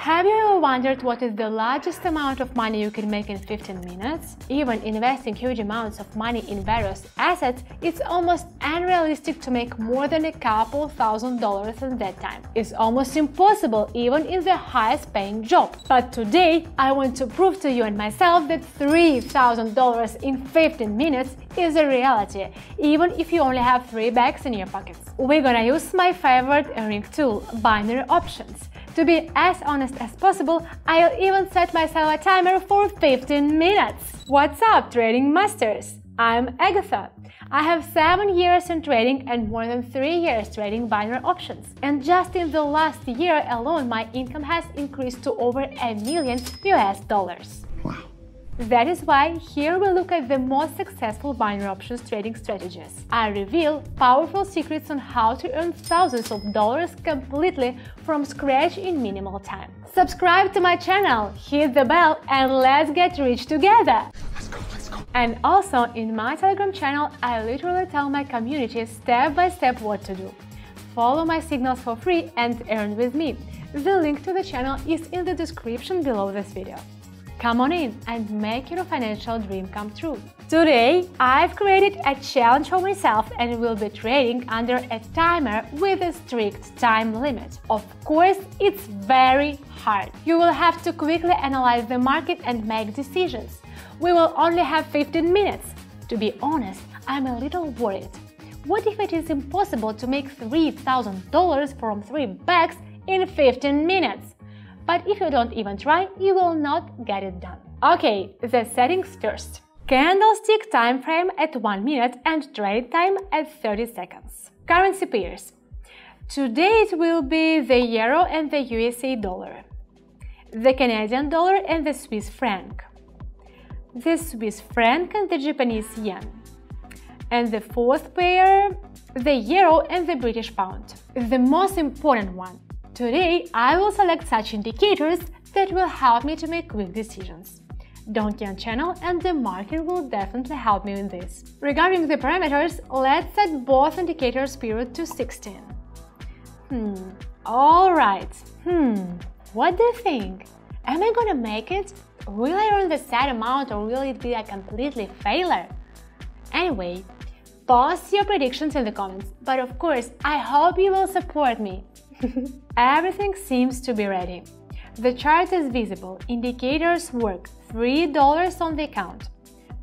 Have you ever wondered what is the largest amount of money you can make in 15 minutes? Even investing huge amounts of money in various assets, it's almost unrealistic to make more than a couple thousand dollars in that time. It's almost impossible even in the highest paying job. But today, I want to prove to you and myself that $3,000 in 15 minutes is a reality, even if you only have 3 bags in your pockets. We're gonna use my favorite earning tool, binary options. To be as honest as possible, I'll even set myself a timer for 15 minutes. What's up, trading masters? I'm Agatha. I have 7 years in trading and more than 3 years trading binary options. And just in the last year alone, my income has increased to over a million US dollars. That is why here we look at the most successful binary options trading strategies. I reveal powerful secrets on how to earn thousands of dollars completely from scratch in minimal time. Subscribe to my channel, hit the bell, and let's get rich together! Let's go, let's go! And also in my Telegram channel, I literally tell my community step by step what to do. Follow my signals for free and earn with me. The link to the channel is in the description below this video. Come on in and make your financial dream come true. Today, I've created a challenge for myself and will be trading under a timer with a strict time limit. Of course, it's very hard. You will have to quickly analyze the market and make decisions. We will only have 15 minutes. To be honest, I'm a little worried. What if it is impossible to make $3,000 from 3 bags in 15 minutes? But if you don't even try, you will not get it done. Okay, the settings first. Candlestick time frame at 1 minute and trade time at 30 seconds. Currency pairs. Today it will be the euro and the USA dollar, the Canadian dollar and the Swiss franc, the Swiss franc and the Japanese yen, and the fourth pair, the euro and the British pound. The most important one, Today, I will select such indicators that will help me to make quick decisions. Donchian channel and DeMarker will definitely help me in this. Regarding the parameters, let's set both indicators period to 16. Hmm, alright. Hmm, what do you think? Am I gonna make it? Will I earn the set amount or will it be a completely failure? Anyway, post your predictions in the comments, but of course, I hope you will support me Everything seems to be ready. The chart is visible, indicators work, $3 on the account.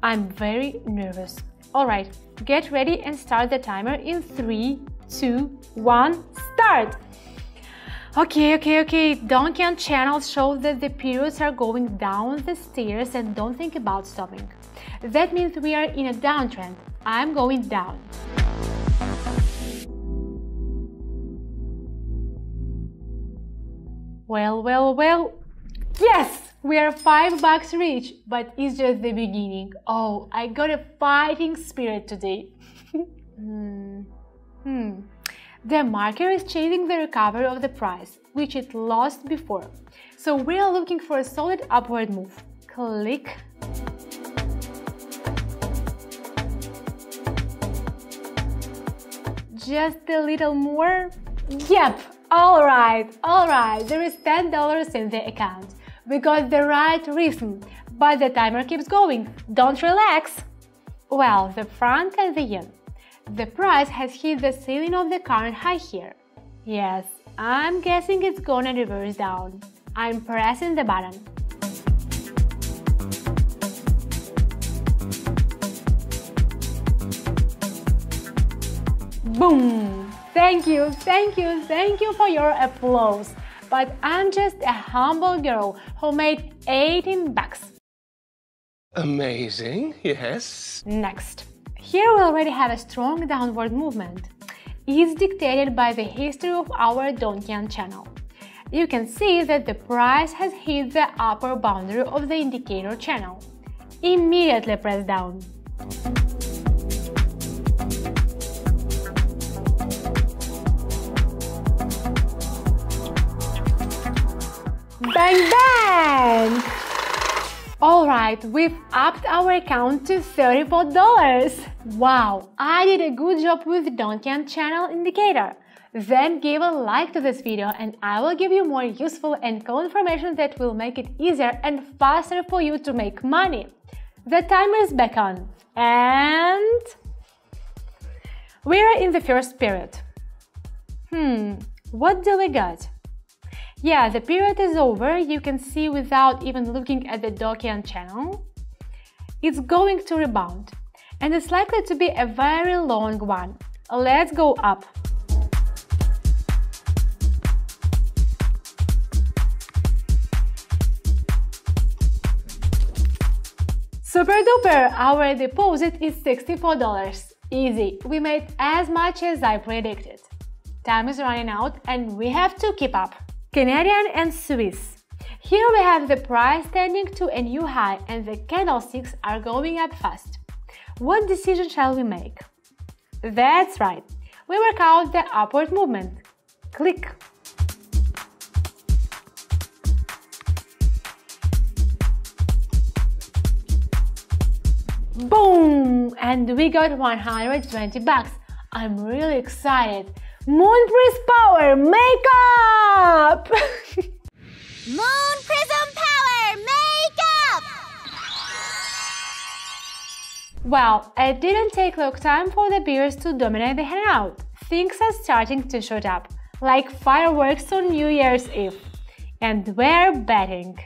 I'm very nervous. Alright, get ready and start the timer in 3, 2, 1, start! Okay, okay, okay, Donchian channels show that the periods are going down the stairs and don't think about stopping. That means we are in a downtrend. I'm going down. Well, well, well. Yes, we are five bucks rich, but it's just the beginning. Oh, I got a fighting spirit today. hmm. hmm. The market is chasing the recovery of the price, which it lost before. So we are looking for a solid upward move. Click. Just a little more. Yep, Alright, alright, there is $10 in the account. We got the right rhythm, but the timer keeps going. Don't relax! Well, the franc and the yen. The price has hit the ceiling of the current high here. Yes, I'm guessing it's gonna reverse down. I'm pressing the button. Boom! Thank you, thank you, thank you for your applause. But I'm just a humble girl who made 18 bucks. Amazing, yes. Next. Here we already have a strong downward movement. It's dictated by the history of our Donchian channel. You can see that the price has hit the upper boundary of the indicator channel. Immediately press down. Bang bang! Alright, we've upped our account to $34. Wow, I did a good job with the Donchian channel indicator. then give a like to this video and I will give you more useful and cool information that will make it easier and faster for you to make money. The timer is back on and we are in the first period. Hmm, what do we got? Yeah, the period is over, you can see without even looking at the Donchian channel. It's going to rebound and it's likely to be a very long one. Let's go up. Super duper! Our deposit is $64. Easy, we made as much as I predicted. Time is running out and we have to keep up. Canadian and Swiss. Here we have the price standing to a new high and the candlesticks are going up fast. What decision shall we make? That's right, we work out the upward movement. Click. Boom! And we got 120 bucks. I'm really excited. Moon Prism Power, make up! Moon Prism Power, make up! Well, it didn't take long time for the beers to dominate the hangout. Things are starting to shoot up, like fireworks on New Year's Eve. And we're betting.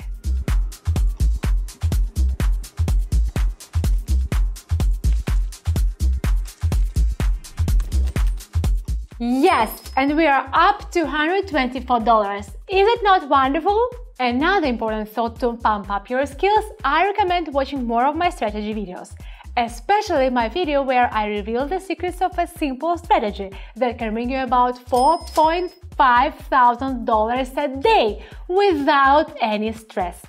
Yes, and we are up to $124. Is it not wonderful? Another important thought to pump up your skills, I recommend watching more of my strategy videos, especially my video where I reveal the secrets of a simple strategy that can bring you about $4.5 thousand a day without any stress.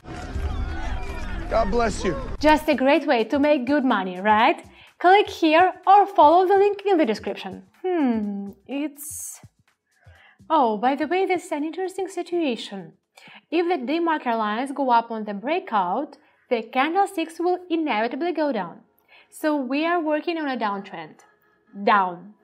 God bless you. Just a great way to make good money, right? Click here or follow the link in the description. Hmm, it's... Oh, by the way, this is an interesting situation. If the DeMarker lines go up on the breakout, the candlesticks will inevitably go down. So we are working on a downtrend. Down.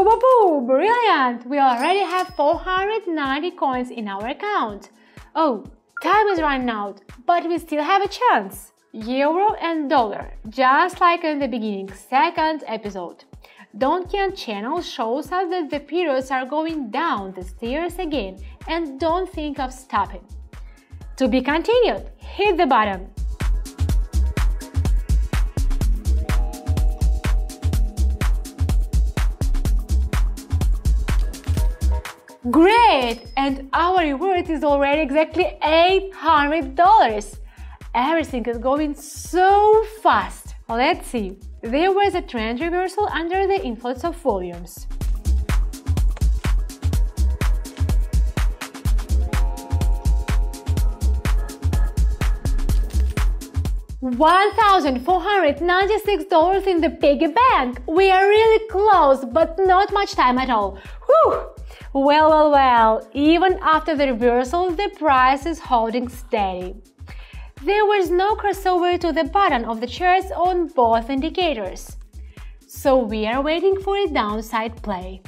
Boo, boo, boo! Brilliant! We already have 490 coins in our account. Oh, time is running out, but we still have a chance. Euro and dollar, just like in the beginning, second episode. Donchian channel shows us that the periods are going down the stairs again and don't think of stopping. To be continued, hit the button. Great! And our reward is already exactly $800. Everything is going so fast. Let's see. There was a trend reversal under the influence of volumes. $1,496 in the piggy bank. We are really close, but not much time at all. Whew! Well, well, well, even after the reversal, the price is holding steady. There was no crossover to the bottom of the charts on both indicators. So we are waiting for a downside play.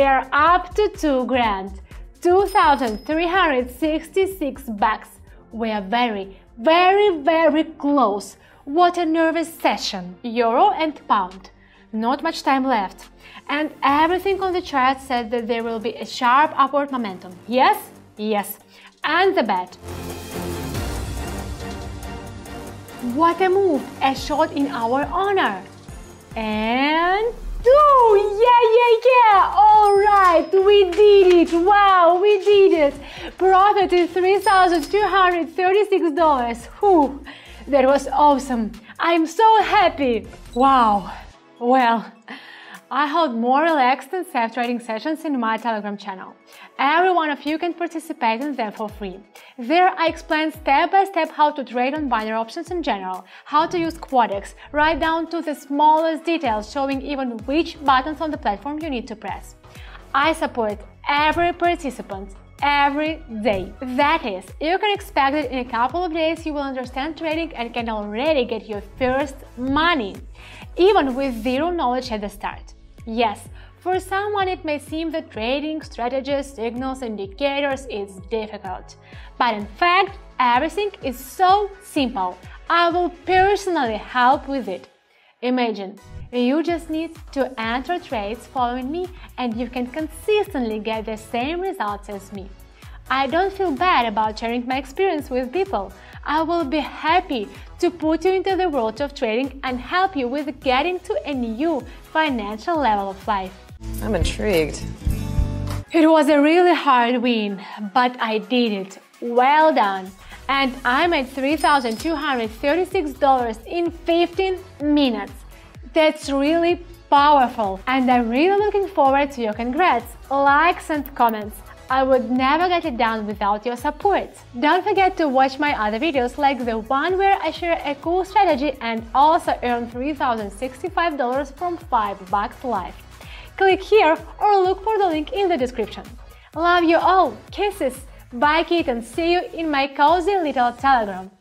We are up to 2 grand. 2366 bucks. We are very, very, very close. What a nervous session. Euro and pound. Not much time left. And everything on the chart said that there will be a sharp upward momentum. Yes? Yes. And the bet. What a move! A shot in our honor. And Oh, yeah, yeah, yeah! All right, we did it! Wow, we did it! Profit is $3,236. Whew, that was awesome! I'm so happy! Wow! Well, I hold more relaxed and safe trading sessions in my Telegram channel. Every one of you can participate in them for free. There I explain step by step how to trade on binary options in general, how to use Quotex, right down to the smallest details showing even which buttons on the platform you need to press. I support every participant every day. That is, you can expect that in a couple of days you will understand trading and can already get your first money, even with zero knowledge at the start. Yes, for someone it may seem that trading strategies, signals, indicators is difficult, but in fact everything is so simple. I will personally help with it. Imagine you just need to enter trades following me and you can consistently get the same results as me. I don't feel bad about sharing my experience with people. I will be happy to put you into the world of trading and help you with getting to a new financial level of life. I'm intrigued. It was a really hard win, but I did it. Well done! And I made $3,236 in 15 minutes. That's really powerful and I'm really looking forward to your congrats, likes and comments. I would never get it done without your support. Don't forget to watch my other videos like the one where I share a cool strategy and also earn $3,065 from 5 bucks live. Click here or look for the link in the description. Love you all, kisses! Bye kittens, see you in my cozy little telegram.